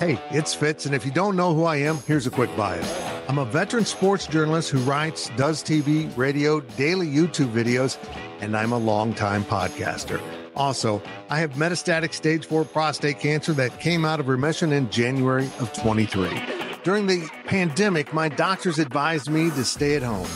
Hey, it's Fitz, and if you don't know who I am, here's a quick bio. I'm a veteran sports journalist who writes, does TV, radio, daily YouTube videos, and I'm a longtime podcaster. Also, I have metastatic stage 4 prostate cancer that came out of remission in January of 23. During the pandemic, my doctors advised me to stay at home,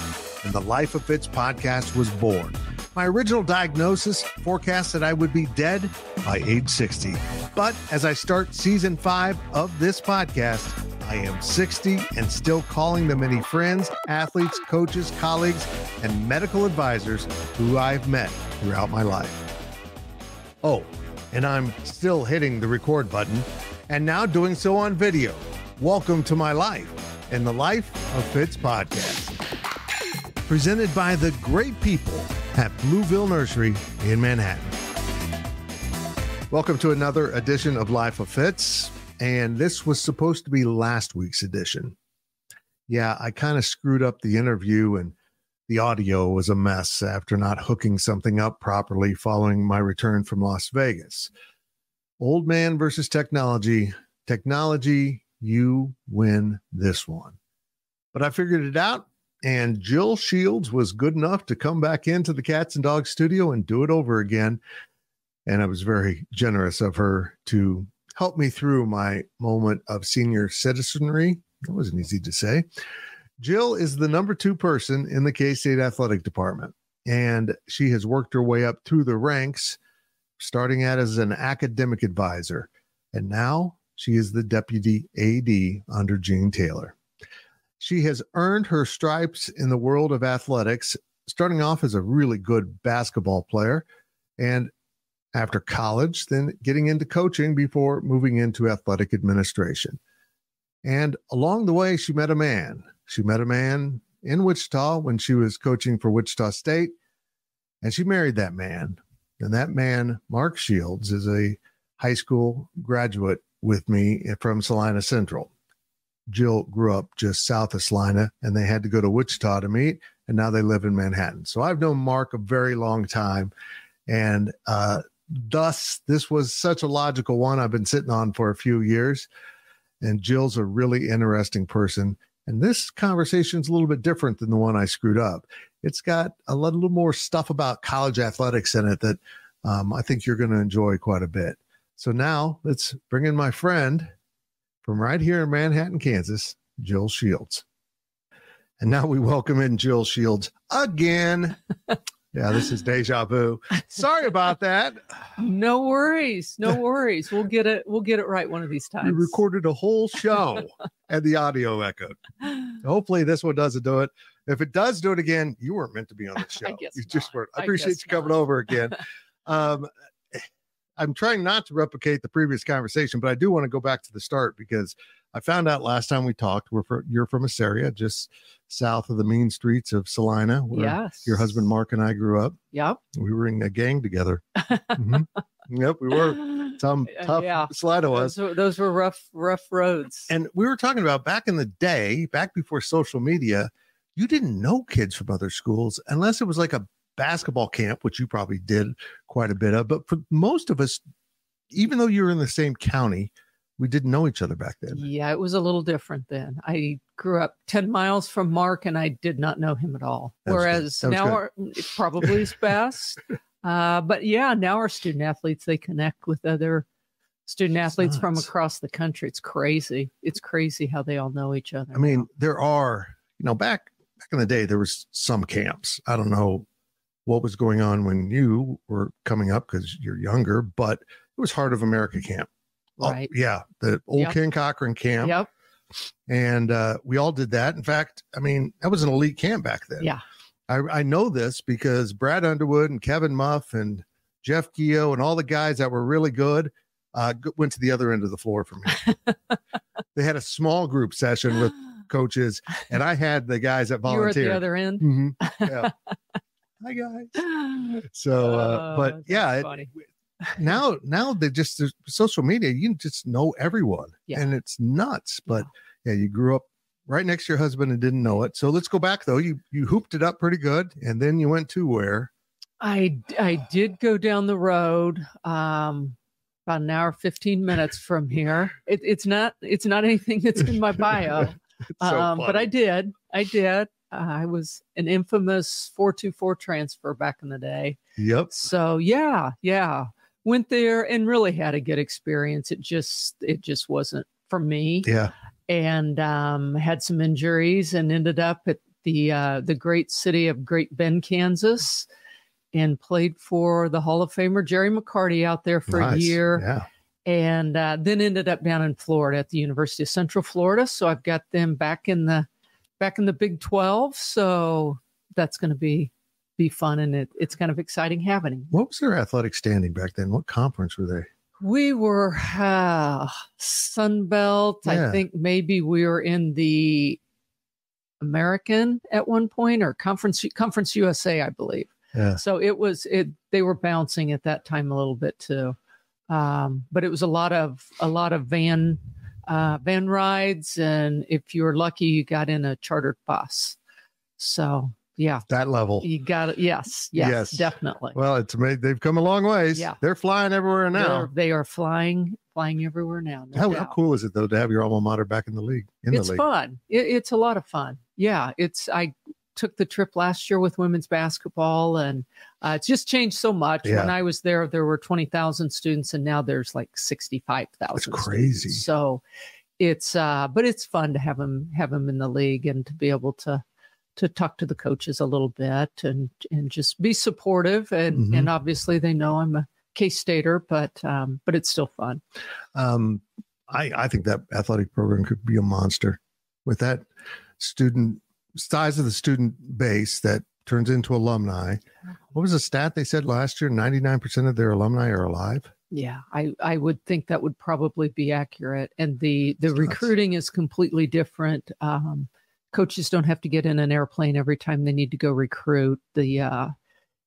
and the Life of Fitz podcast was born. My original diagnosis forecast that I would be dead by age 60. But as I start season five of this podcast, I am 60 and still calling the many friends, athletes, coaches, colleagues, and medical advisors who I've met throughout my life. Oh, and I'm still hitting the record button and now doing so on video. Welcome to my life and the Life of Fitz podcast. Presented by the great people at Blueville Nursery in Manhattan. Welcome to another edition of Life of Fitz. And this was supposed to be last week's edition. Yeah, I kind of screwed up the interview and the audio was a mess after not hooking something up properly following my return from Las Vegas. Old man versus technology. Technology, you win this one. But I figured it out and Jill Shields was good enough to come back into the Cats and Dogs studio and do it over again. And I was very generous of her to help me through my moment of senior citizenry. That wasn't easy to say. Jill is the number two person in the K State athletic department, and she has worked her way up through the ranks, starting out as an academic advisor. And now she is the deputy AD under Gene Taylor. She has earned her stripes in the world of athletics, starting off as a really good basketball player and after college, then getting into coaching before moving into athletic administration. And along the way, she met a man. She met a man in Wichita when she was coaching for Wichita State, and she married that man. And that man, Mark Shields, is a high school graduate with me from Salina Central. Jill grew up just south of Salina and they had to go to Wichita to meet. And now they live in Manhattan. So I've known Mark a very long time. And uh, thus, this was such a logical one I've been sitting on for a few years. And Jill's a really interesting person. And this conversation is a little bit different than the one I screwed up. It's got a little more stuff about college athletics in it that um, I think you're going to enjoy quite a bit. So now let's bring in my friend from right here in Manhattan, Kansas, Jill Shields. And now we welcome in Jill Shields again. yeah, this is deja vu. Sorry about that. No worries. No worries. We'll get it. We'll get it right one of these times. We recorded a whole show and the audio echoed. Hopefully this one doesn't do it. If it does do it again, you weren't meant to be on the show. you not. just were. I, I appreciate you coming not. over again. Um, I'm trying not to replicate the previous conversation, but I do want to go back to the start because I found out last time we talked, we're from, you're from Assaria, just south of the mean streets of Salina, where yes. your husband Mark and I grew up. Yep. We were in a gang together. mm-hmm. Yep, we were. Some tough yeah. Salina was. Those those were rough, rough roads. And we were talking about back in the day, back before social media, you didn't know kids from other schools unless it was like a basketball camp, which you probably did quite a bit of. But for most of us, even though you were in the same county, we didn't know each other back then. Yeah, it was a little different then. I grew up 10 miles from Mark and I did not know him at all. Whereas now our, it probably is best. uh, but yeah, now our student athletes, they connect with other student athletes from across the country. It's crazy. It's crazy how they all know each other. I mean, now. there are, you know, back back in the day, there was some camps. I don't know what was going on when you were coming up because you're younger, but it was Heart of America camp. Right. Oh, yeah. The old yep. Ken Cochran camp. Yep. And uh, we all did that. In fact, I mean, that was an elite camp back then. Yeah. I, I know this because Brad Underwood and Kevin Muff and Jeff Gio and all the guys that were really good uh, went to the other end of the floor for me. they had a small group session with coaches, and I had the guys that volunteered. You were at the other end. Mm-hmm. Yeah. Hi guys. So, uh, but oh, yeah, it, now now they just social media. You just know everyone, yeah. and it's nuts. But yeah. yeah, you grew up right next to your husband and didn't know it. So let's go back though. You you hooped it up pretty good, and then you went to where? I I did go down the road. Um, about an hour, 15 minutes from here. It, it's not, it's not anything that's in my bio. so um, but I did, I did. I was an infamous 424 transfer back in the day. Yep. So yeah, yeah. Went there and really had a good experience. It just, it just wasn't for me. Yeah. And um, had some injuries and ended up at the uh, the great city of Great Bend, Kansas and played for the Hall of Famer Jerry McCarty out there for nice. a year. Yeah. And uh, then ended up down in Florida at the University of Central Florida. So I've got them back in the back in the Big Twelve. So that's going to be be fun and it, it's kind of exciting happening. What was their athletic standing back then? What conference were they? We were uh, Sun Belt. Yeah. I think maybe we were in the American at one point or Conference Conference USA, I believe. Yeah. So it was it they were bouncing at that time a little bit too. Um, but it was a lot of a lot of van uh, van rides and if you're lucky you got in a chartered bus. So yeah. That level. You got it. Yes, yes. Yes. Definitely. Well, it's made they've come a long ways. Yeah. They're flying everywhere now. They're, they are flying flying everywhere now. No how, how, cool is it though to have your alma mater back in the league? In it's the league? fun. It, it's a lot of fun. Yeah. It's I took the trip last year with women's basketball, and uh, it's just changed so much. Yeah. When I was there, there were twenty thousand students, and now there's like sixty five thousand. That's crazy. Students. So it's uh, but it's fun to have them have them in the league and to be able to to talk to the coaches a little bit and and just be supportive and mm-hmm. and obviously they know I'm a K Stater, but um, but it's still fun. Um, I I think that athletic program could be a monster with that student size of the student base that turns into alumni. What was the stat they said last year? 99% of their alumni are alive. Yeah, I, I would think that would probably be accurate. And the, the recruiting is completely different. Um, coaches don't have to get in an airplane every time they need to go recruit. The uh,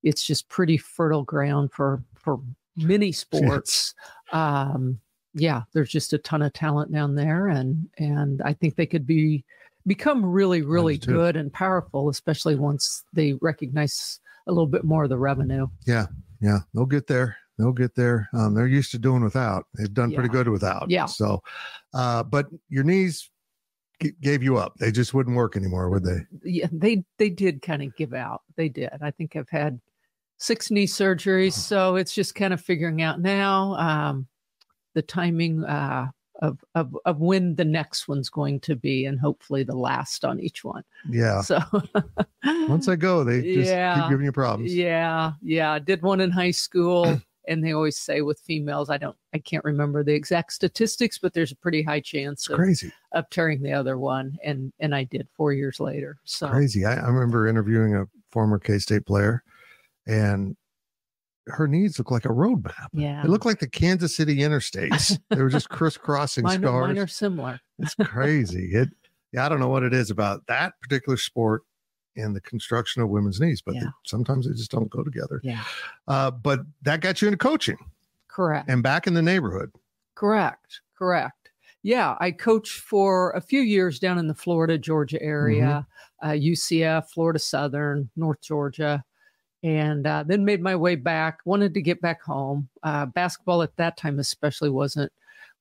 it's just pretty fertile ground for for many sports. um, yeah, there's just a ton of talent down there, and and I think they could be become really, really good and powerful, especially once they recognize a little bit more of the revenue. Yeah, yeah, they'll get there. They'll get there. Um, they're used to doing without. They've done yeah. pretty good without. Yeah. So, uh, but your knees g- gave you up. They just wouldn't work anymore, would they? Yeah, they they did kind of give out. They did. I think I've had six knee surgeries, so it's just kind of figuring out now um, the timing. Uh, of, of of when the next one's going to be and hopefully the last on each one. Yeah. So once I go, they just yeah, keep giving you problems. Yeah. Yeah. I did one in high school and they always say with females, I don't I can't remember the exact statistics, but there's a pretty high chance of, crazy. of tearing the other one. And and I did four years later. So crazy. I, I remember interviewing a former K State player and her knees look like a road map. Yeah. It looked like the Kansas City interstates. they were just crisscrossing mine, scars. Mine are similar. it's crazy. It yeah, I don't know what it is about that particular sport and the construction of women's knees, but yeah. they, sometimes they just don't go together. Yeah. Uh, but that got you into coaching. Correct. And back in the neighborhood. Correct. Correct. Yeah, I coached for a few years down in the Florida, Georgia area, mm-hmm. uh, UCF, Florida Southern, North Georgia and uh, then made my way back. Wanted to get back home. Uh, basketball at that time, especially, wasn't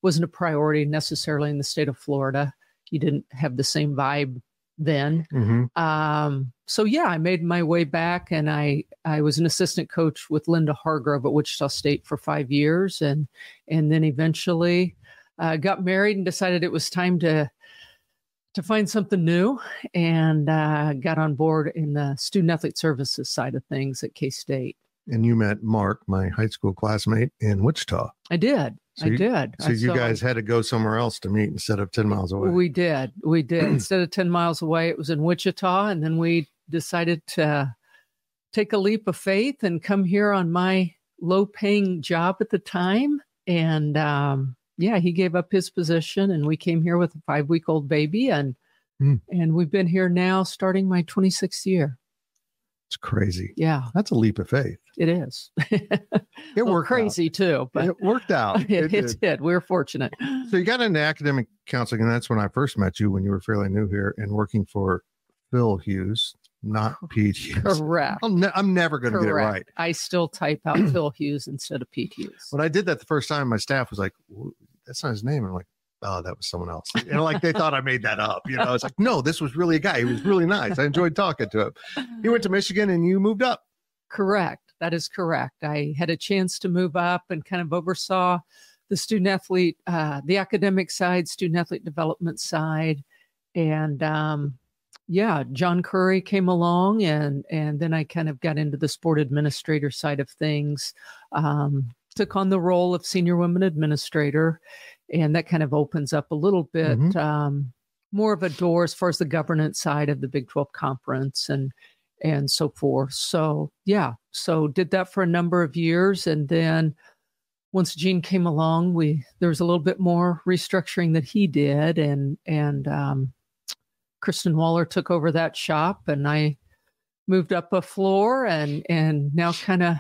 wasn't a priority necessarily in the state of Florida. You didn't have the same vibe then. Mm-hmm. Um, so yeah, I made my way back, and I I was an assistant coach with Linda Hargrove at Wichita State for five years, and and then eventually uh, got married and decided it was time to to find something new and uh, got on board in the student athlete services side of things at K State. And you met Mark, my high school classmate in Wichita. I did. So I you, did. So I you guys had to go somewhere else to meet instead of 10 miles away. We did. We did. instead of 10 miles away, it was in Wichita. And then we decided to take a leap of faith and come here on my low paying job at the time. And um, yeah, he gave up his position and we came here with a five week old baby and mm. and we've been here now starting my 26th year. It's crazy. Yeah. That's a leap of faith. It is. it worked crazy out. too, but it worked out. It, it, it did. did. We are fortunate. So you got into academic counseling, and that's when I first met you when you were fairly new here and working for Phil Hughes, not Pete Hughes. Correct. i ne- I'm never going to get it right. I still type out Phil Hughes instead of Pete Hughes. When I did that the first time, my staff was like, "That's not his name." I'm like, "Oh, that was someone else." Know, like they thought I made that up. You know, it's like, no, this was really a guy. He was really nice. I enjoyed talking to him. He went to Michigan, and you moved up. Correct. That is correct. I had a chance to move up and kind of oversaw the student athlete, uh, the academic side, student athlete development side, and um, yeah, John Currie came along, and and then I kind of got into the sport administrator side of things. Um, took on the role of senior women administrator, and that kind of opens up a little bit mm-hmm. um, more of a door as far as the governance side of the Big Twelve conference and and so forth. So yeah, so did that for a number of years, and then once Gene came along, we there was a little bit more restructuring that he did, and and um, Kristen Waller took over that shop, and I moved up a floor, and and now kind of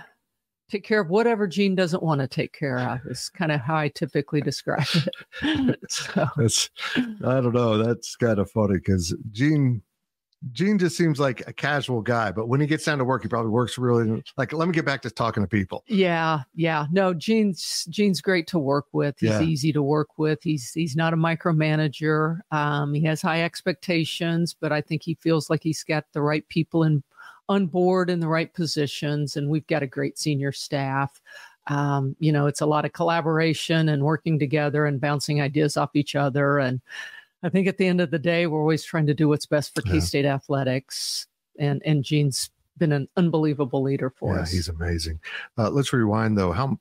take care of whatever Gene doesn't want to take care of. Is kind of how I typically describe it. so. That's I don't know. That's kind of funny because Gene Gene just seems like a casual guy, but when he gets down to work, he probably works really like. Let me get back to talking to people. Yeah, yeah. No, Gene's Gene's great to work with. He's yeah. easy to work with. He's he's not a micromanager. Um, he has high expectations, but I think he feels like he's got the right people in on board in the right positions, and we've got a great senior staff. Um, you know, it's a lot of collaboration and working together and bouncing ideas off each other and I think at the end of the day, we're always trying to do what's best for K State athletics, and and Gene's been an unbelievable leader for us. yeah, us. He's amazing. Uh, let's rewind though. How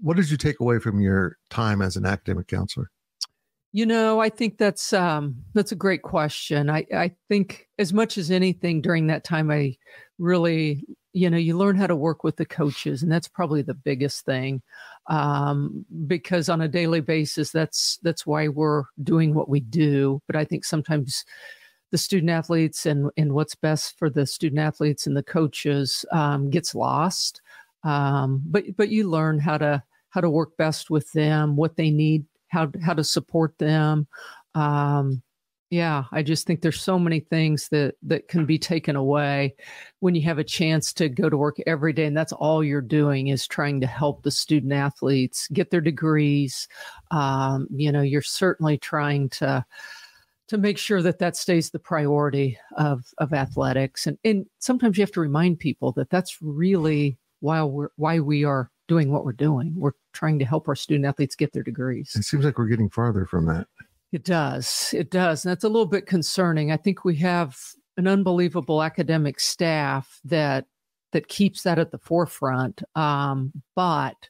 what did you take away from your time as an academic counselor? You know, I think that's um, that's a great question. I, I think as much as anything during that time, I really, you know, you learn how to work with the coaches, and that's probably the biggest thing um, because on a daily basis, that's that's why we're doing what we do. But I think sometimes the student athletes and and what's best for the student athletes and the coaches um, gets lost. Um, but but you learn how to how to work best with them, what they need, how how to support them. Um, yeah, I just think there's so many things that that can be taken away when you have a chance to go to work every day and that's all you're doing is trying to help the student athletes get their degrees. Um, you know, you're certainly trying to to make sure that that stays the priority of of athletics and and sometimes you have to remind people that that's really why we're why we are doing what we're doing. We're trying to help our student athletes get their degrees. It seems like we're getting farther from that. It does. It does. And that's a little bit concerning. I think we have an unbelievable academic staff that that keeps that at the forefront. Um, but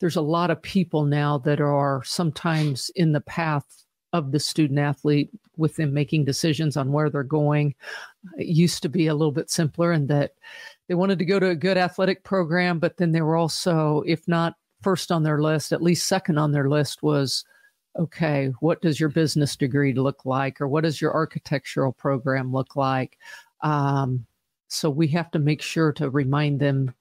there's a lot of people now that are sometimes in the path of the student athlete with them making decisions on where they're going. It used to be a little bit simpler and that they wanted to go to a good athletic program, but then they were also, if not first on their list, at least second on their list was okay, what does your business degree look like, or what does your architectural program look like? Um, so we have to make sure to remind them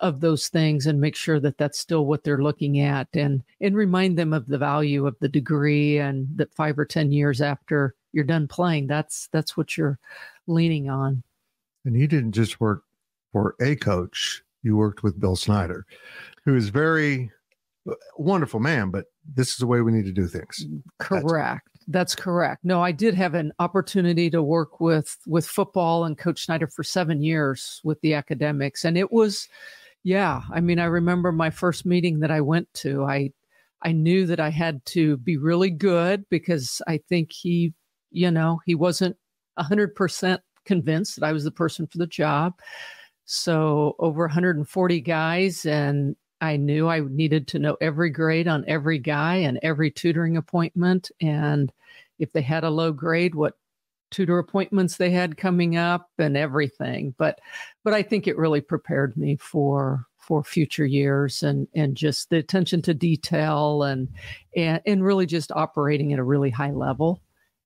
of those things and make sure that that's still what they're looking at and and remind them of the value of the degree and that five or ten years after you're done playing that's that's what you're leaning on and you didn't just work for a coach you worked with bill snyder who is very uh, wonderful man, but this is the way we need to do things. Mm, correct. That's, That's correct. No, I did have an opportunity to work with with football and Coach Snyder for seven years with the academics, and it was, yeah. I mean, I remember my first meeting that I went to. I I knew that I had to be really good because I think he, you know, he wasn't hundred percent convinced that I was the person for the job. So over 140 guys and I knew I needed to know every grade on every guy and every tutoring appointment. And if they had a low grade, what tutor appointments they had coming up and everything. But but I think it really prepared me for for future years and and just the attention to detail and and, and really just operating at a really high level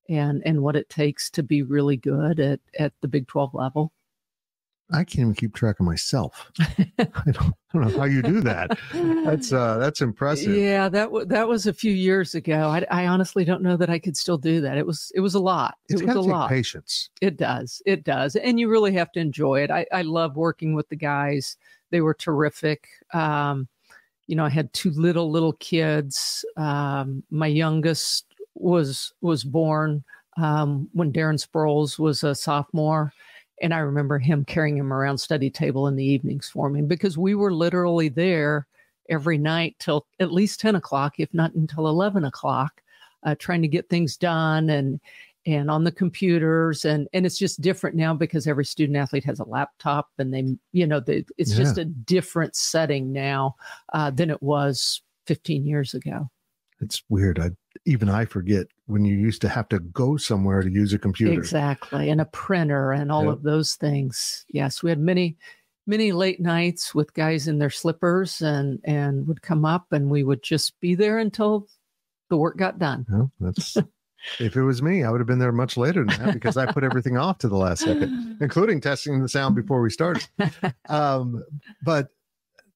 and and what it takes to be really good at at the Big 12 level. I can't even keep track of myself. I, don't, I, don't, know how you do that. That's uh, that's impressive. Yeah, that w- that was a few years ago. I, I honestly don't know that I could still do that. It was it was a lot. It's it was a lot. Patience. It does. It does, and you really have to enjoy it. I I love working with the guys. They were terrific. Um, you know, I had two little little kids. Um, my youngest was was born um, when Darren Sproles was a sophomore and I remember him carrying him around study table in the evenings for me because we were literally there every night till at least 10 o'clock, if not until 11 o'clock, uh, trying to get things done and and on the computers and and it's just different now because every student athlete has a laptop and they you know they, it's yeah. just a different setting now uh, than it was 15 years ago it's weird i even I forget when you used to have to go somewhere to use a computer. Exactly. And a printer and all yep. of those things. Yes. We had many, many late nights with guys in their slippers and, and would come up and we would just be there until the work got done. Well, that's, if it was me, I would have been there much later than that because I put everything off to the last second, including testing the sound before we started. Um, but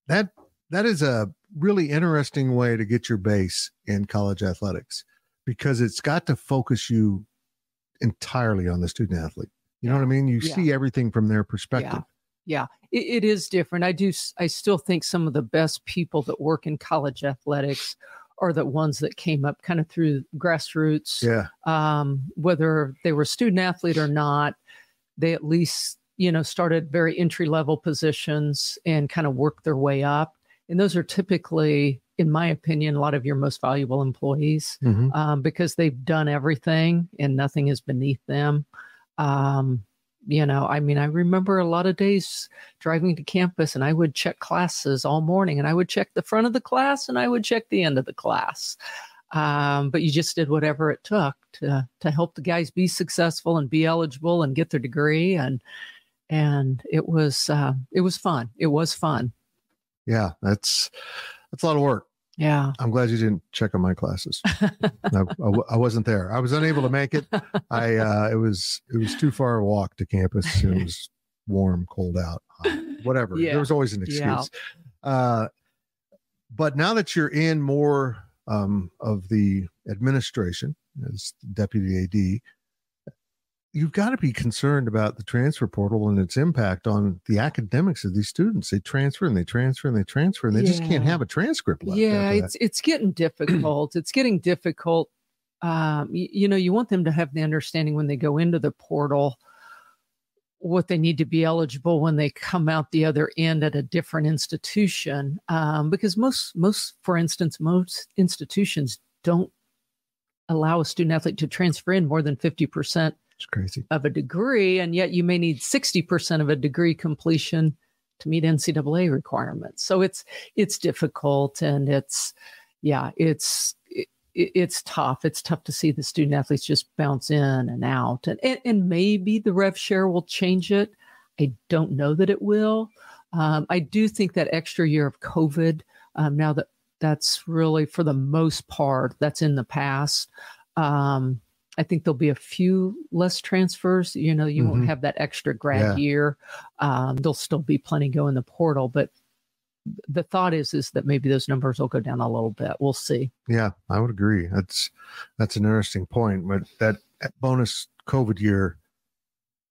that, that is a really interesting way to get your base in college athletics because it's got to focus you entirely on the student athlete. You know what I mean? You yeah. see everything from their perspective. Yeah, yeah. It, it is different. I do. I still think some of the best people that work in college athletics are the ones that came up kind of through grassroots. Yeah. Um, whether they were a student athlete or not, they at least you know started very entry level positions and kind of worked their way up and those are typically in my opinion a lot of your most valuable employees mm-hmm. um, because they've done everything and nothing is beneath them. Um, you know i mean i remember a lot of days driving to campus and i would check classes all morning and i would check the front of the class and i would check the end of the class. Um, but you just did whatever it took to to help the guys be successful and be eligible and get their degree. And and it was uh, it was fun. It was fun yeah, that's that's a lot of work. Yeah. I'm glad you didn't check on my classes. I, I, I, wasn't there. I was unable to make it. I uh, it was it was too far a walk to campus. It was warm, cold out, whatever. Yeah. There was always an excuse. Yeah. Uh, but now that you're in more um, of the administration as deputy AD, you've got to be concerned about the transfer portal and its impact on the academics of these students. They transfer and they transfer and they transfer and they yeah. just can't have a transcript left. Yeah, it's it's getting difficult. it's getting difficult. Um, you, you, know, you want them to have the understanding when they go into the portal what they need to be eligible when they come out the other end at a different institution. Um, because most most, for instance, most institutions don't allow a student athlete to transfer in more than fifty percent it's crazy. Of a degree, and yet you may need 60% of a degree completion to meet NCAA requirements. So it's it's difficult and it's yeah, it's it, it's tough. It's tough to see the student athletes just bounce in and out. And, and, and maybe the rev share will change it. I don't know that it will. Um, I do think that extra year of COVID, um, now that that's really for the most part, that's in the past. Um, I think there'll be a few less transfers. You know, you mm-hmm. won't have that extra grad yeah. year. Um, there'll still be plenty go in the portal, but the thought is is that maybe those numbers will go down a little bit. We'll see. Yeah, I would agree. That's that's an interesting point. But that bonus COVID year,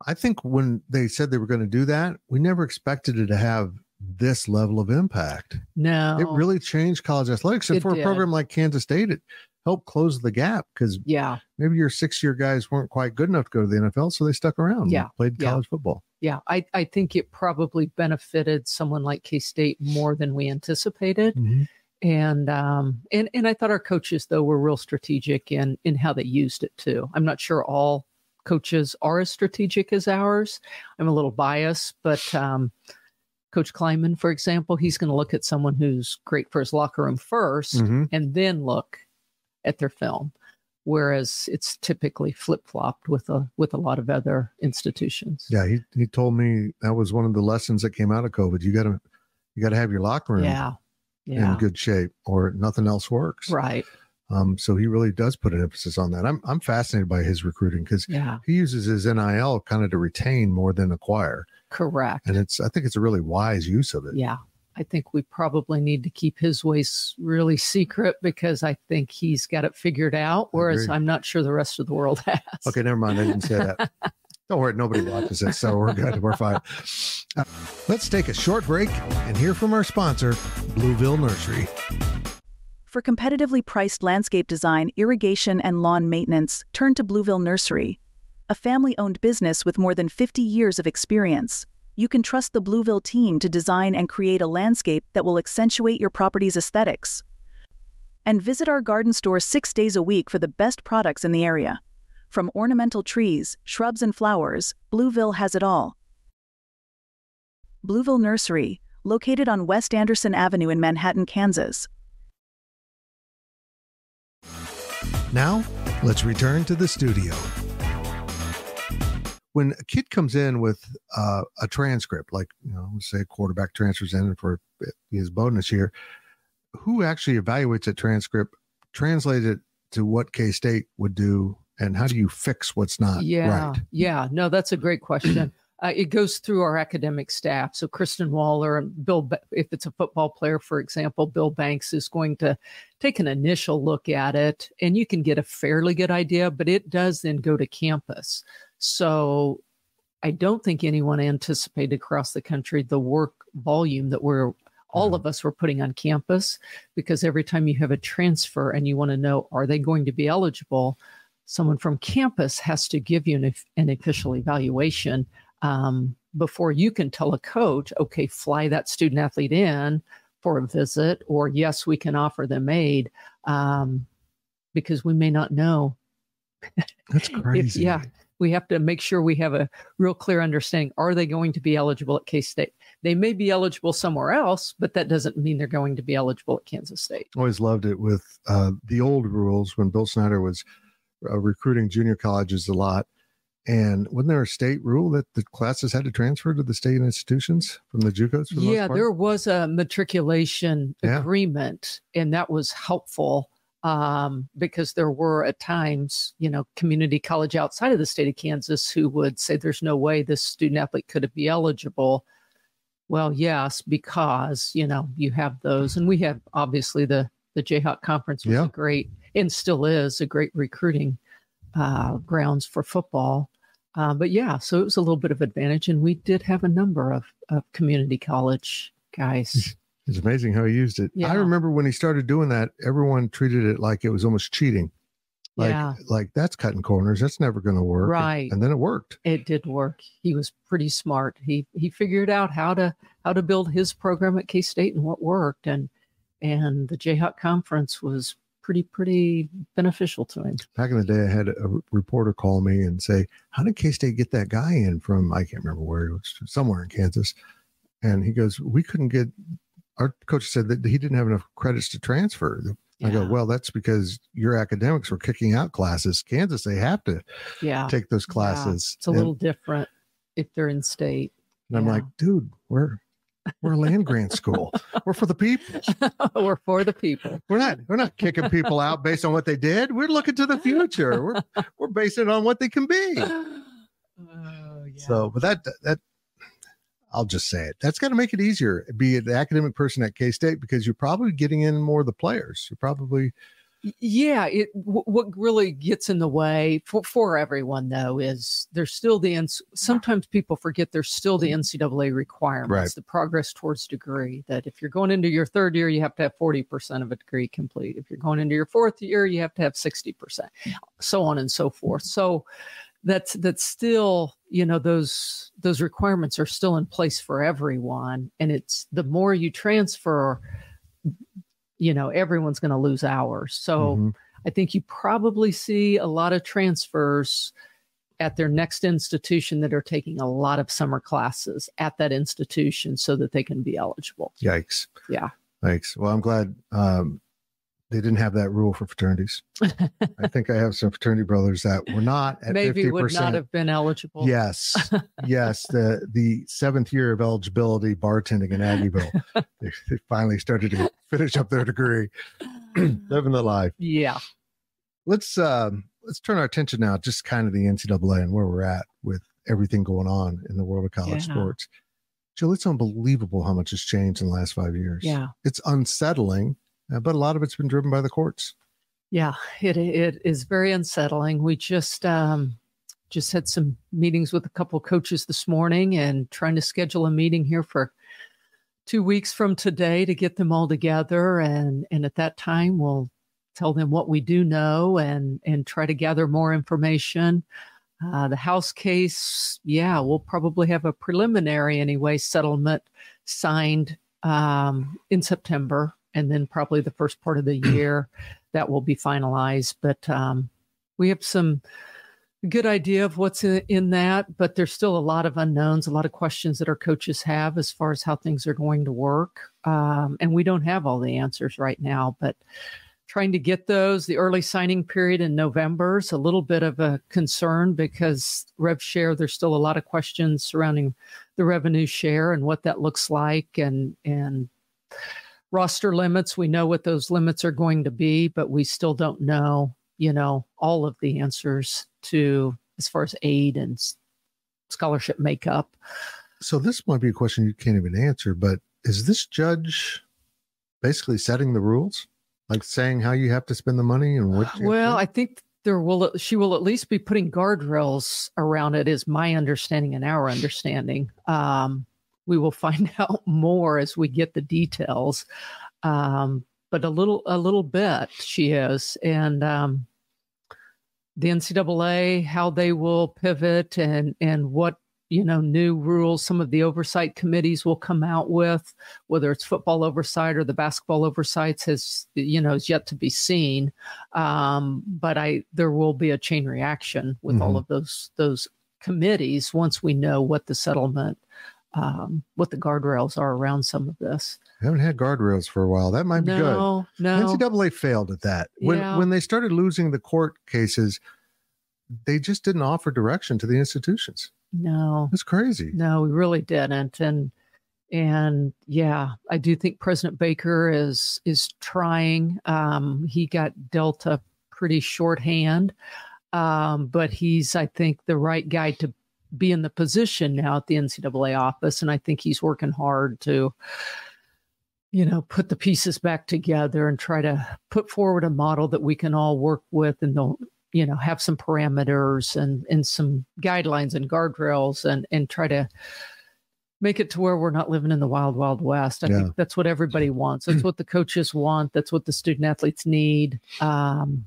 I think when they said they were going to do that, we never expected it to have this level of impact. No, it really changed college athletics, and for did. a program like Kansas State, it help close the gap because yeah, maybe your six year guys weren't quite good enough to go to the NFL, so they stuck around. Yeah, played college yeah. football. Yeah, I I think it probably benefited someone like K State more than we anticipated. Mm-hmm. And um and and I thought our coaches though were real strategic in in how they used it too. I'm not sure all coaches are as strategic as ours. I'm a little biased, but um Coach Klieman, for example, he's going to look at someone who's great for his locker room 1st mm-hmm. and then look at their film whereas it's typically flip-flopped with a with a lot of other institutions yeah he, he told me that was one of the lessons that came out of covid you gotta you gotta have your locker room yeah, yeah. in good shape or nothing else works right Um, so he really does put an emphasis on that. I'm I'm fascinated by his recruiting because yeah. he uses his NIL kind of to retain more than acquire. Correct. And it's I think it's a really wise use of it. Yeah. I think we probably need to keep his ways really secret because I think he's got it figured out, whereas I'm not sure the rest of the world has. Okay, never mind. I didn't say that. Don't worry, nobody watches it, so we're good. We're fine. Uh, let's take a short break and hear from our sponsor, Blueville Nursery. For competitively priced landscape design, irrigation, and lawn maintenance, turn to Blueville Nursery, a family owned business with more than 50 years of experience you can trust the Blueville team to design and create a landscape that will accentuate your property's aesthetics. And visit our garden store six days a week for the best products in the area. From ornamental trees, shrubs, and flowers, Blueville has it all. Blueville Nursery, located on West Anderson Avenue in Manhattan, Kansas. Now, let's return to the studio when a kid comes in with uh, a transcript, like you know, say a quarterback transfers in for his bonus year, who actually evaluates a transcript, translates it to what K State would do, and how do you fix what's not yeah, right? Yeah, no, that's a great question. Uh, it goes through our academic staff. So Kristen Waller and Bill, if it's a football player, for example, Bill Banks is going to take an initial look at it, and you can get a fairly good idea. But it does then go to campus. So I don't think anyone anticipated across the country the work volume that we're all mm-hmm. of us were putting on campus because every time you have a transfer and you want to know are they going to be eligible someone from campus has to give you an, an official evaluation um, before you can tell a coach okay fly that student athlete in for a visit or yes we can offer them aid um, because we may not know. That's crazy if, yeah we have to make sure we have a real clear understanding are they going to be eligible at k-state they may be eligible somewhere else but that doesn't mean they're going to be eligible at kansas state always loved it with uh, the old rules when bill snyder was uh, recruiting junior colleges a lot and wasn't there a state rule that the classes had to transfer to the state institutions from the JUCOs? The yeah, there was a matriculation yeah. agreement, and that was helpful um, because there were at times, you know, community college outside of the state of Kansas who would say there's no way this student athlete could be eligible. Well, yes, because you know you have those, and we have obviously the the Jayhawk conference was yeah. a great and still is a great recruiting uh, grounds for football. Uh, but yeah, so it was a little bit of advantage, and we did have a number of, of community college guys It's amazing how he used it. Yeah. I remember when he started doing that, everyone treated it like it was almost cheating. Like, yeah. like that's cutting corners. That's never going to work. Right. And, and, then it worked. It did work. He was pretty smart. He he figured out how to how to build his program at K State and what worked. And and the Jayhawk conference was pretty pretty beneficial to him. Back in the day, I had a reporter call me and say, "How did K State get that guy in from? I can't remember where it was, somewhere in Kansas." And he goes, "We couldn't get our coach said that he didn't have enough credits to transfer. Yeah. I go, well, that's because your academics were kicking out classes. Kansas, they have to yeah. take those classes. Yeah. It's a and, little different if they're in state. And I'm like, dude, we're we're a land grant school. We're for the people. we're for the people. We're not we're not kicking people out based on what they did. We're looking to the future. We're we're basing it on what they can be. Oh, yeah. So, but that that I'll just say it. That's got to make it easier. Be an academic person at K State because you're probably getting in more of the players. You're probably yeah it w- what really gets in the way for, for everyone though is there's still the ins- sometimes people forget there's still the ncaa requirements right. the progress towards degree that if you're going into your third year you have to have 40% of a degree complete if you're going into your fourth year you have to have 60% so on and so forth so that's that's still you know those those requirements are still in place for everyone. And it's the more you transfer you know everyone's going to lose hours. So mm-hmm. i think you probably see a lot of transfers at their next institution that are taking a lot of summer classes at that institution so that they can be eligible. Yikes. Yeah. Thanks. Well, I'm glad um, they didn't have that rule for fraternities. I think I have some fraternity brothers that were not at maybe 50%. would not have been eligible. Yes, yes. The the seventh year of eligibility bartending in Aggieville, they, they, finally started to finish up their degree. living the life. Yeah. Let's um, let's turn our attention now, just kind of the NCAA and where we're at with everything going on in the world of college yeah. sports. Jill, it's unbelievable how much has changed in the last five years. Yeah, it's unsettling, but a lot of it's been driven by the courts. Yeah, it it is very unsettling. We just um, just had some meetings with a couple coaches this morning and trying to schedule a meeting here for two weeks from today to get them all together and and at that time we'll tell them what we do know and and try to gather more information uh, the house case yeah we'll probably have a preliminary anyway settlement signed um, in september and then probably the first part of the year that will be finalized but um, we have some good idea of what's in, in, that, but there's still a lot of unknowns, a lot of questions that our coaches have as far as how things are going to work. Um, and we don't have all the answers right now, but trying to get those. The early signing period in November is a little bit of a concern because rev share, there's still a lot of questions surrounding the revenue share and what that looks like and, and, roster limits we know what those limits are going to be but we still don't know you know all of the answers to as far as aid and scholarship makeup. So this might be a question you can't even answer, but is this judge basically setting the rules, like saying how you have to spend the money and what? well, I think there will she will at least be putting guardrails around it. Is my understanding and our understanding. Um, we will find out more as we get the details, um, but a little a little bit she is, and um, the NCAA, how they will pivot and and what you know new rules some of the oversight committees will come out with whether it's football oversight or the basketball oversights has you know is yet to be seen um, but i there will be a chain reaction with mm-hmm. all of those those committees once we know what the settlement um, what the guardrails are around some of this we haven't had guardrails for a while. That might be no, good. No, NCAA failed at that. When yeah. when they started losing the court cases, they just didn't offer direction to the institutions. No, it's crazy. No, we really didn't. And and yeah, I do think President Baker is is trying. Um, he got dealt a pretty shorthand, um, but he's I think the right guy to be in the position now at the NCAA office, and I think he's working hard to you know, put the pieces back together and try to put forward a model that we can all work with and don't, you know, have some parameters and and some guidelines and guardrails and and try to make it to where we're not living in the wild wild west. I yeah. think that's what everybody wants. That's what the coaches want. That's what the student athletes need. Um,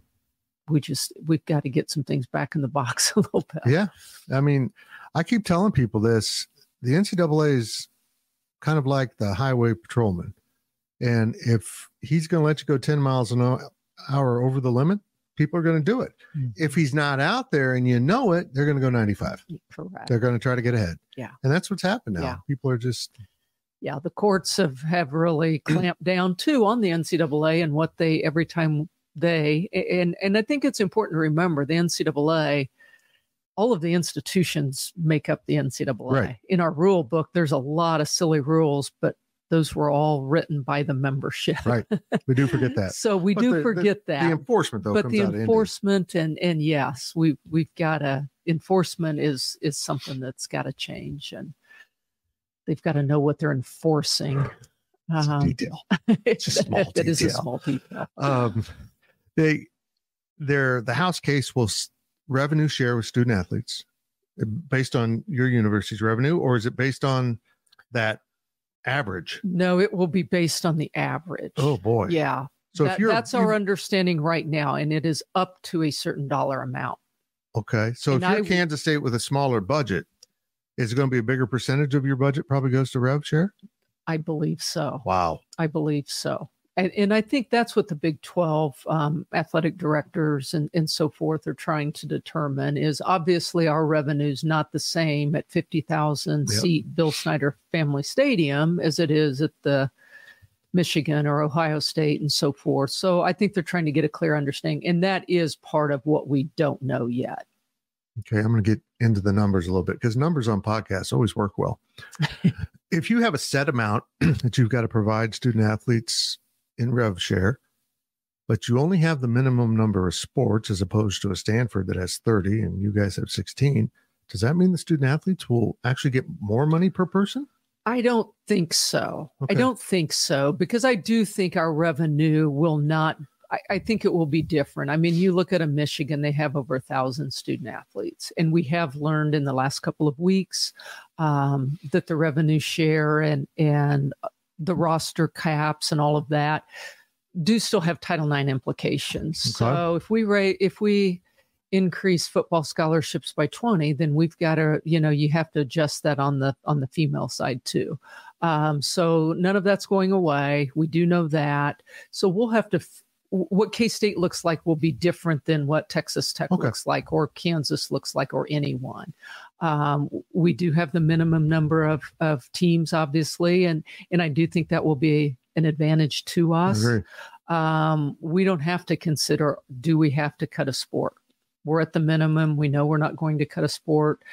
we just we've got to get some things back in the box a little bit. Yeah, I mean, I keep telling people this: the NCAA is kind of like the highway patrolman and if he's going to let you go 10 miles an hour over the limit, people are going to do it. Mm-hmm. If he's not out there and you know it, they're going to go 95. Correct. They're going to try to get ahead. Yeah. And that's what's happened now. Yeah. People are just. Yeah. The courts have, have really clamped down too on the NCAA and what they, every time they, and, and I think it's important to remember the NCAA, all of the institutions make up the NCAA. Right. In our rule book, there's a lot of silly rules, but those were all written by the membership. Right. We do forget that. so we but do the, forget the, that. The enforcement though. But the enforcement and and yes, we we've got to enforcement is is something that's got to change and they've got to know what they're enforcing. It's um, detail. It's a small that, that is a small detail. Um, they, their the House case will revenue share with student athletes uh, based on your university's revenue, or is it based on that average? No, it will be based on the average. Oh boy. Yeah. So that, if you're that's our understanding right now, and it is up to a certain dollar amount. Okay. So and if you're I, Kansas State with a smaller budget, is it going to be a bigger percentage of your budget probably goes to rev share? I believe so. Wow. I believe so and, and I think that's what the Big 12 um, athletic directors and, and so forth are trying to determine is obviously our revenue's not the same at 50,000 yep. seat Bill Snyder Family Stadium as it is at the Michigan or Ohio State and so forth. So I think they're trying to get a clear understanding. And that is part of what we don't know yet. Okay, I'm going to get into the numbers a little bit because numbers on podcasts always work well. if you have a set amount that you've got to provide student athletes in rev share, but you only have the minimum number of sports as opposed to a Stanford that has 30 and you guys have 16. Does that mean the student athletes will actually get more money per person? I don't think so. Okay. I don't think so because I do think our revenue will not. I, I, think it will be different. I mean, you look at a Michigan; they have over a thousand student athletes, and we have learned in the last couple of weeks um, that the revenue share and and the roster caps and all of that do still have Title IX implications. Okay. So if we rate, if we increase football scholarships by 20 then we've got to you know you have to adjust that on the on the female side too um, so none of that's going away we do know that so we'll have to f- what k-state looks like will be different than what texas tech okay. looks like or kansas looks like or anyone um, we do have the minimum number of of teams obviously and and i do think that will be an advantage to us um, we don't have to consider do we have to cut a sport we're at the minimum. We know we're not going to cut a sport,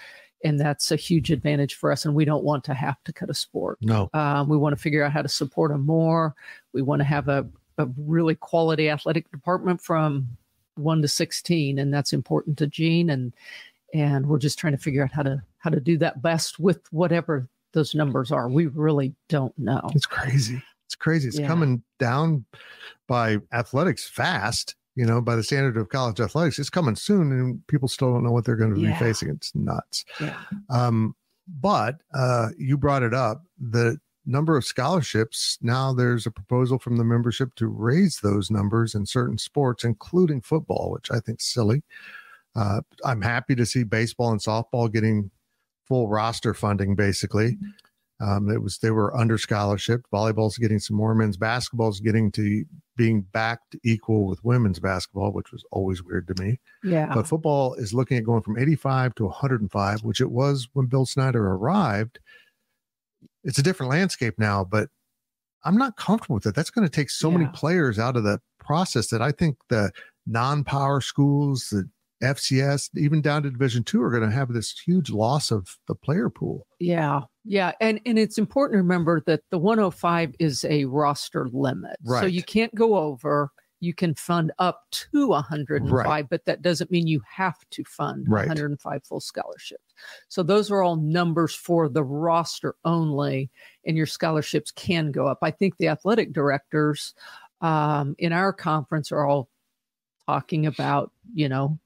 and that's a huge advantage for us. And we don't want to have to cut a sport. No, um, we want to figure out how to support them more. We want to have a, a really quality athletic department from one to sixteen, and that's important to Gene. And and we're just trying to figure out how to how to do that best with whatever those numbers are. We really don't know. It's crazy. It's crazy. It's yeah. coming down by athletics fast you know, by the standard of college athletics, it's coming soon, and people still don't know what they're going to yeah. be facing. It's nuts. Yeah. Um, but uh, you brought it up the number of scholarships. Now there's a proposal from the membership to raise those numbers in certain sports, including football, which I think silly. Uh, I'm happy to see baseball and softball getting full roster funding, basically. Mm-hmm. Um, it was they were under scholarship. Volleyball's getting some more. Men's basketball's getting to being back to equal with women's basketball, which was always weird to me. Yeah. But football is looking at going from 85 to 105, which it was when Bill Snyder arrived. It's a different landscape now, but I'm not comfortable with it. That's going to take so yeah. many players out of the process that I think the non-power schools, the FCS, even down to Division two, are going to have this huge loss of the player pool. Yeah, yeah, and and it's important to remember that the 105 is a roster limit, right. so you can't go over. You can fund up to 105, right. but that doesn't mean you have to fund right. 105 full scholarships. So those are all numbers for the roster only, and your scholarships can go up. I think the athletic directors um, in our conference are all talking about, you know,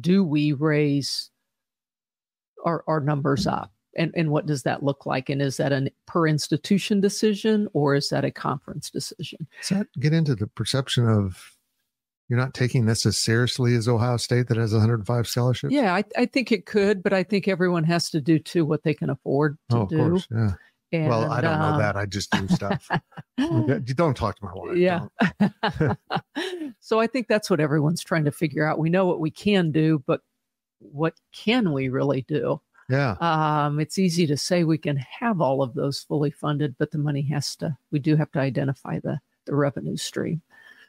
do we raise our, our numbers up? And, and what does that look like? And is that a per institution decision or is that a conference decision? Does that get into the perception of you're not taking this as seriously as Ohio State that has 105 scholarships? Yeah, I, I think it could, but I think everyone has to do too what they can afford to oh, do. Course, yeah. And, well, I don't know that. I just do stuff. you don't talk to my wife. Yeah. so I think that's what everyone's trying to figure out. We know what we can do, but what can we really do? Yeah. Um, it's easy to say we can have all of those fully funded, but the money has to, we do have to identify the, the revenue stream.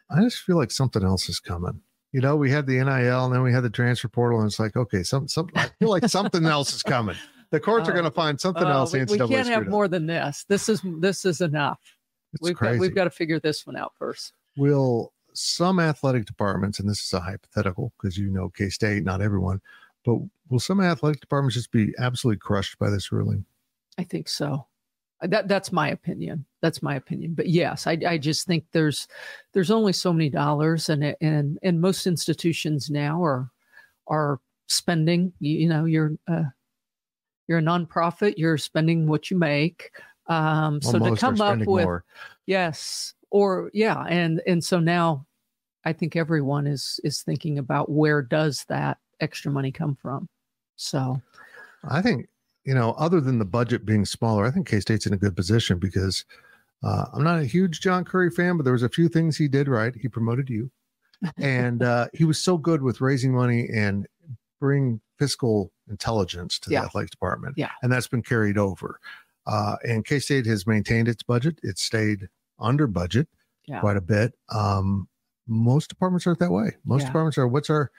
I just feel like something else is coming. You know, we had the NIL and then we had the transfer portal, and it's like, okay, some, some, I feel like something else is coming the courts are going to find something uh, else. We, we can't have more than this. This is this is enough. It's we've crazy. got we've got to figure this one out first. Will some athletic departments, and this is a hypothetical because you know K State, not everyone, but will some athletic departments just be absolutely crushed by this ruling? I think so. That that's my opinion. That's my opinion. But yes, I, I just think there's there's only so many dollars, and and and most institutions now are are spending. You, you know, you're uh, you're a nonprofit. You're spending what you make. Um, so to come up with more. yes, or yeah, and and so now, I think everyone is is thinking about where does that extra money come from. So, I think you know, other than the budget being smaller, I think K State's in a good position because uh, I'm not a huge John Currie fan, but there was a few things he did right. He promoted you, and uh, he was so good with raising money and bring fiscal intelligence to the yeah. athletic department. Yeah. And that's been carried over. Uh, and K State has maintained its budget. It stayed under budget yeah. quite a bit. Um, most departments are that way. Most departments are what's our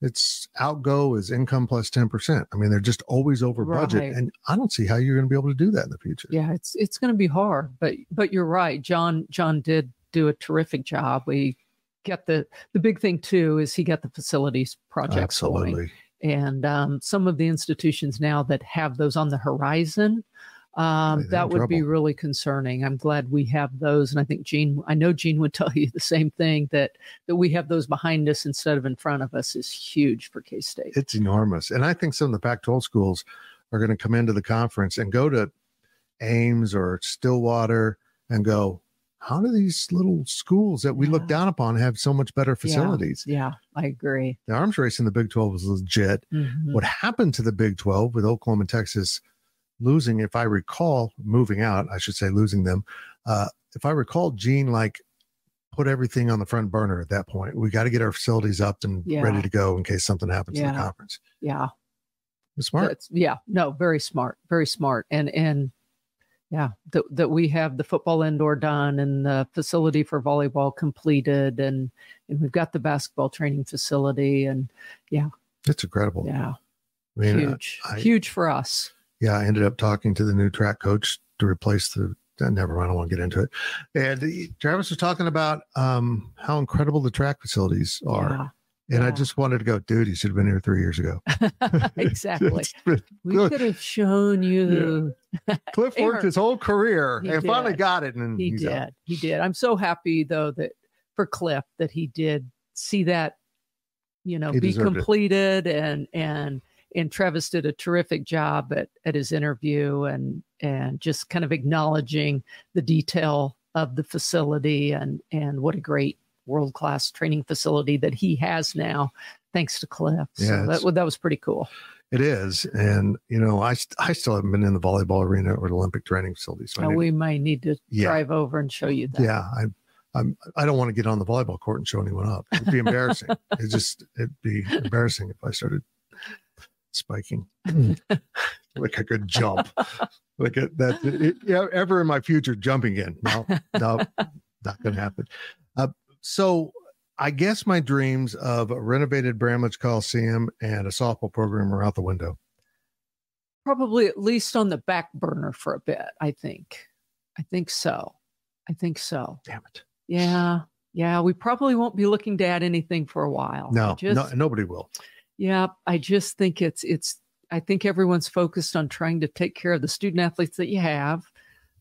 it's outgo is income plus 10%. I mean, they're just always over budget. Right. And I don't see how you're going to be able to do that in the future. Yeah, it's it's going to be hard. But but you're right. John John did do a terrific job. We get the the big thing too is he got the facilities project Absolutely. going. And um, some of the institutions now that have those on the horizon, um, that would trouble. be really concerning. I'm glad we have those, and I think Gene. I know Gene would tell you the same thing that that we have those behind us instead of in front of us is huge for K State. It's enormous, and I think some of the Pac-12 schools are going to come into the conference and go to Ames or Stillwater and go, how do these little schools that we yeah. look down upon have so much better facilities? Yeah, yeah, I agree. The arms race in the Big 12 was legit. Mm-hmm. What happened to the Big 12 with Oklahoma and Texas losing, if I recall, moving out, I should say losing them. Uh, if I recall, Gene like put everything on the front burner at that point. We got to get our facilities up and yeah. ready to go in case something happens yeah. in the conference. Yeah. Smart. That's, yeah. No, very smart. Very smart. And and yeah, that that we have the football indoor done and the facility for volleyball completed, and and we've got the basketball training facility, and yeah, it's incredible. Yeah, I mean, huge, I, huge for us. Yeah, I ended up talking to the new track coach to replace the. Uh, never mind, I don't want to get into it. And Travis was talking about um, how incredible the track facilities are. Yeah and yeah. I just wanted to go, dude, you should have been here three years ago. exactly. we could have shown you. Yeah. Cliff worked his whole career he and did. finally got it. And he did. Out. He did. I'm so happy though that for Cliff that he did see that, you know, he be completed it. and and and Travis did a terrific job at at his interview and and just kind of acknowledging the detail of the facility and and what a great world class training facility that he has now, thanks to Cliff. Yeah, so that, that was pretty cool. It is, and you know, I I still haven't been in the volleyball arena or the Olympic training facility. So oh, we might need to yeah. drive over and show you that. Yeah, I I'm I don't want to get on the volleyball court and show anyone up. It'd be embarrassing. it just it'd be embarrassing if I started spiking like I could jump like a, that. It, yeah, ever in my future jumping in? No, no, not gonna happen. So I guess my dreams of a renovated Bramlage Coliseum and a softball program are out the window. Probably at least on the back burner for a bit, I think. I think so. I think so. Damn it. Yeah. Yeah. We probably won't be looking to add anything for a while. No, just, no nobody will. Yeah. I just think it's, it's, I think everyone's focused on trying to take care of the student athletes that you have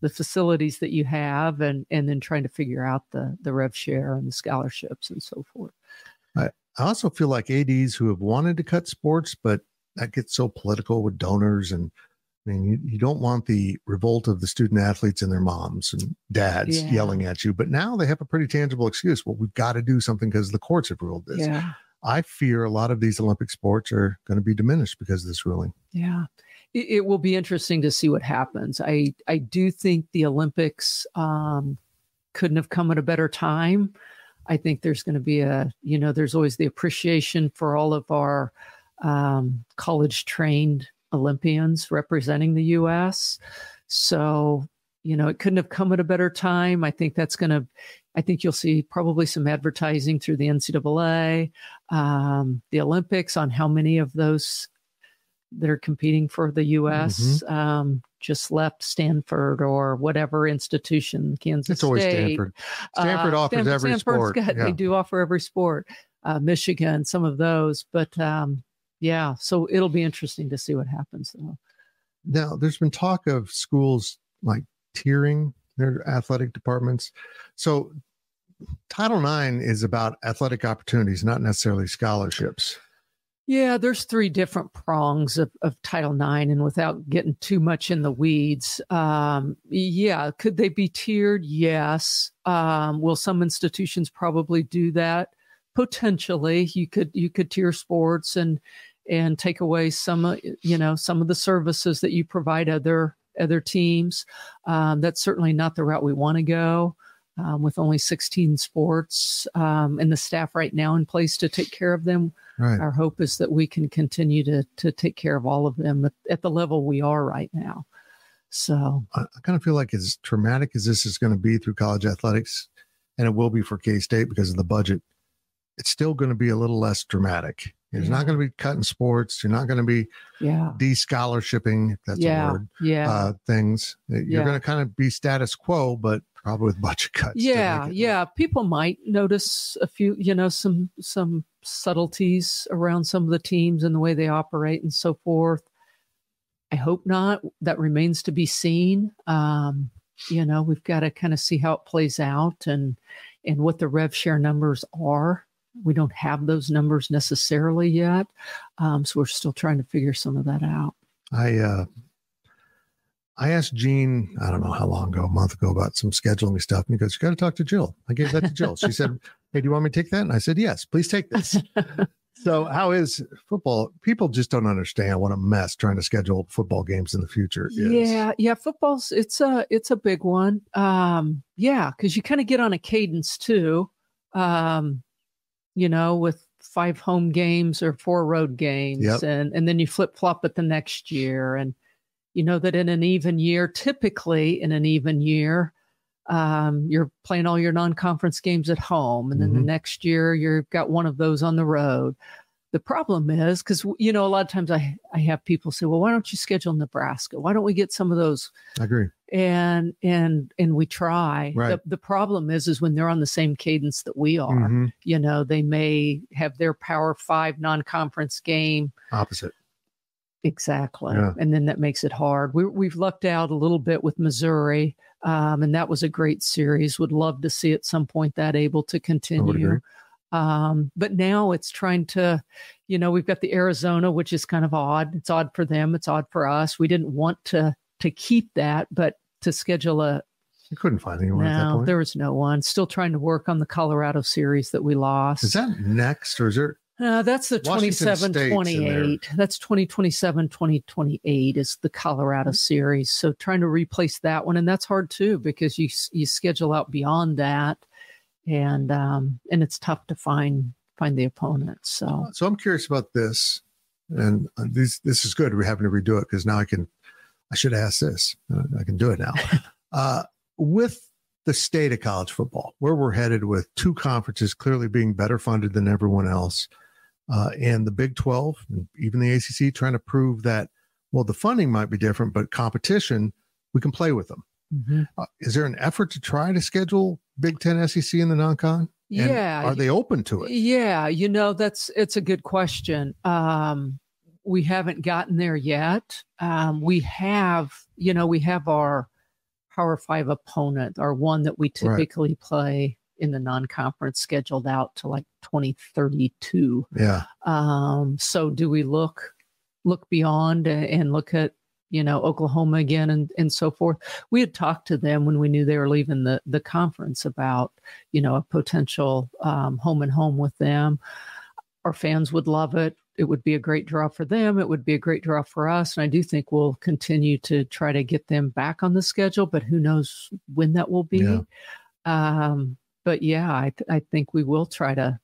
the facilities that you have and and then trying to figure out the the rev share and the scholarships and so forth i, also feel like ads who have wanted to cut sports but that gets so political with donors and I mean, you, you don't want the revolt of the student athletes and their moms and dads yeah. yelling at you, but now they have a pretty tangible excuse. Well, we've got to do something because the courts have ruled this. Yeah. I fear a lot of these Olympic sports are going to be diminished because of this ruling. Yeah it, it, will be interesting to see what happens. I I do think the Olympics um, couldn't have come at a better time. I think there's going to be a you know there's always the appreciation for all of our um, college trained Olympians representing the U.S. So you know it couldn't have come at a better time. I think that's going to I think you'll see probably some advertising through the NCAA, um, the Olympics on how many of those that are competing for the U.S. Mm-hmm. Um, just left Stanford or whatever institution, Kansas it's always State. Stanford. Stanford uh, offers Stanford, every Stanford's sport. Got, yeah. They do offer every sport. Uh, Michigan, some of those, but um, yeah, so it'll be interesting to see what happens. Though. Now, there's been talk of schools like tiering their athletic departments. So, Title IX is about athletic opportunities, not necessarily scholarships. Yeah, there's three different prongs of, of Title IX, and without getting too much in the weeds, um, yeah, could they be tiered? Yes. Um, will some institutions probably do that? Potentially, you could you could tier sports and and take away some you know some of the services that you provide other other teams. Um, that's certainly not the route we want to go um, with only 16 sports um, and the staff right now in place to take care of them. Right. Our hope is that we can continue to to take care of all of them at, at the level we are right now. So I, I kind of feel like as traumatic as this is going to be through college athletics, and it will be for K State because of the budget, it's still going to be a little less dramatic. It's yeah. not going to be cutting sports. You're not going to be yeah. de-scholarshiping, that's yeah. a word. Yeah. Uh, things. You're yeah. going to kind of be status quo, but – probably with budget cuts. Yeah, yeah. People might notice a few, you know, some some subtleties around some of the teams and the way they operate and so forth. I hope not. That remains to be seen. Um, you know, we've got to kind of see how it plays out and and what the rev share numbers are. We don't have those numbers necessarily yet, um, so we're still trying to figure some of that out. I uh, I asked Gene, I don't know how long ago, a month ago, about some scheduling stuff. And he goes, You got to talk to Jill. I gave that to Jill. She said, Hey, do you want me to take that? And I said, Yes, please take this. so, how is football? People just don't understand what a mess trying to schedule football games in the future is. Yeah, yeah. Football's it's a it's a big one. Um, yeah, because you kind of get on a cadence too. Um, you know, with five home games or four road games, yep. and and then you flip flop it the next year and you know that in an even year, typically in an even year, um, you're playing all your non-conference games at home, and then mm-hmm. the next year you've got one of those on the road. The problem is because you know a lot of times I I have people say, well, why don't you schedule Nebraska? Why don't we get some of those? I agree. And and and we try. Right. The, the problem is is when they're on the same cadence that we are. Mm-hmm. You know, they may have their Power Five non-conference game opposite Exactly. Yeah. And then that makes it hard. We, we've lucked out a little bit with Missouri, um, and that was a great series. Would love to see at some point that able to continue. Um, but now it's trying to, you know, we've got the Arizona, which is kind of odd. It's odd for them. It's odd for us. We didn't want to to keep that, but to schedule a you couldn't find anyone. No, there was no one. Still trying to work on the Colorado series that we lost. Is that next, or is there? Uh, that's the 27 28. That's 2027 2028 is the Colorado mm-hmm. series. So trying to replace that one. And that's hard too because you you schedule out beyond that. And um, and it's tough to find find the opponent. So so I'm curious about this. And uh, this this is good. We're having to redo it because now I can I should ask this. Uh, I can do it now. uh, with the state of college football, where we're headed with two conferences clearly being better funded than everyone else uh, and the Big 12, and even the ACC, trying to prove that, well, the funding might be different, but competition, we can play with them. Mm-hmm. Uh, is there an effort to try to schedule Big 10 SEC in the non con? Yeah. Are they open to it? Yeah. You know, that's, it's a good question. Um, we haven't gotten there yet. Um, we have, you know, we have our Power Five opponent, our one that we typically right. play in the non-conference scheduled out to like 2032. Yeah. Um, so do we look look beyond and look at you know Oklahoma again and and so forth? We had talked to them when we knew they were leaving the the conference about you know a potential um, home and home with them. Our fans would love it. It would be a great draw for them. It would be a great draw for us. And I do think we'll continue to try to get them back on the schedule, but who knows when that will be. Yeah. Um, but yeah, I, th- I think we will try to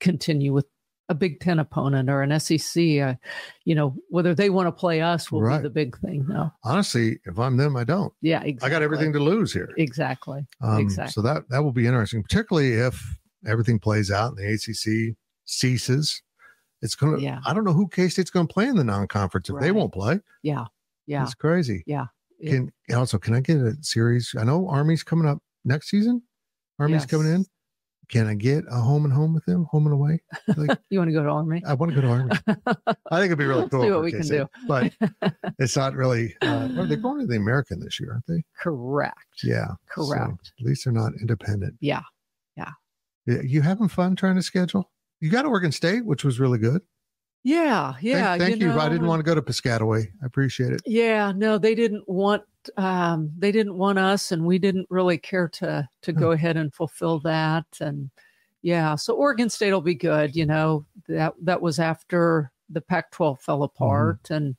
continue with a Big Ten opponent or an SEC. Uh, you know, whether they want to play us will right. be the big thing. No, honestly, if I'm them, I don't. Yeah, exactly. I got everything to lose here. Exactly. Um, exactly. So that that will be interesting, particularly if everything plays out and the ACC ceases. It's gonna. Yeah. I don't know who K State's going to play in the non-conference if right. they won't play. Yeah. Yeah. It's crazy. Yeah. Can also can I get a series? I know Army's coming up next season. Army's yes. coming in. Can I get a home and home with them, home and away? Like, you want to go to Army? I want to go to Army. I think it'd be really cool. See what we can do. But it's not really. Uh, well, they're going to the American this year, aren't they? Correct. Yeah. Correct. So at least they're not independent. Yeah. Yeah. You having fun trying to schedule? You got to Oregon State, which was really good. Yeah, yeah. Thank, thank you. you. Know, I didn't want to go to Piscataway. I appreciate it. Yeah, no, they didn't want um, they didn't want us, and we didn't really care to to go ahead and fulfill that. And yeah, so Oregon State will be good. You know that that was after the Pac-12 fell mm-hmm. apart, mm-hmm. and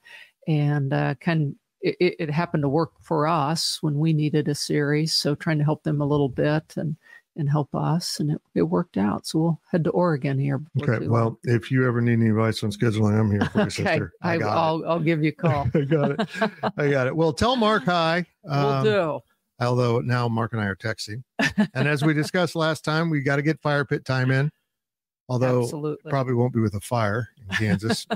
and uh, kind it, it happened to work for us when we needed a series. So trying to help them a little bit and and help us. And it, it worked out. So we'll head to Oregon here. Okay. Well, if you ever need any advice on scheduling, I'm here for you, okay. sister. I, I will I'll give you a call. I got it. I got it. Well, tell Mark hi. Um, we'll do. Although now Mark and I are texting. and as we discussed last time, we got to get fire pit time in. Although Absolutely. probably won't be with a fire in Kansas.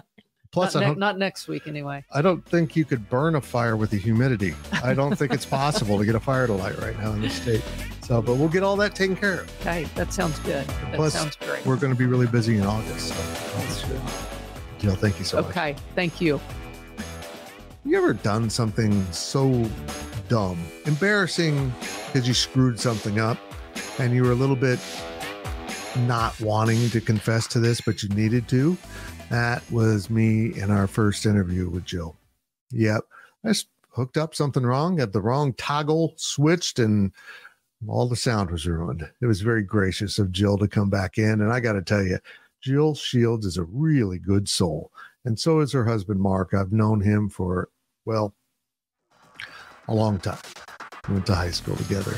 Plus, not, ne- not next week anyway. I don't think you could burn a fire with the humidity. I don't think it's possible to get a fire to light right now in this state. So, but we'll get all that taken care of. Okay, that sounds good. That Plus, sounds great. We're going to be really busy in August. So That's true. Jill, thank you so okay, much. Okay, thank you. You ever done something so dumb, embarrassing because you screwed something up and you were a little bit not wanting to confess to this, but you needed to? That was me in our first interview with Jill. Yep. I just hooked up something wrong, had the wrong toggle switched, and all the sound was ruined. It was very gracious of Jill to come back in. And I got to tell you, Jill Shields is a really good soul. And so is her husband, Mark. I've known him for, well, a long time. We went to high school together.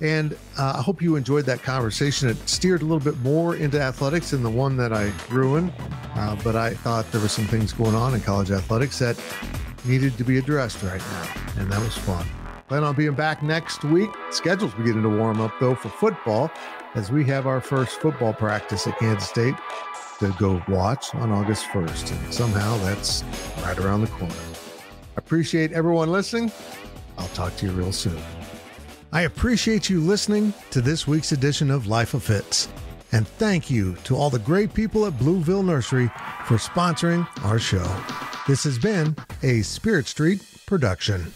And uh, I hope you enjoyed that conversation. It steered a little bit more into athletics than the one that I ruined. Uh, but I thought there were some things going on in college athletics that needed to be addressed right now. And that was fun. Plan on being back next week. Schedule's beginning to warm up, though, for football as we have our first football practice at Kansas State to go watch on August 1st. And somehow that's right around the corner. Appreciate everyone listening. I'll talk to you real soon. I appreciate you listening to this week's edition of Life of Fitz. And thank you to all the great people at Blueville Nursery for sponsoring our show. This has been a Spirit Street production.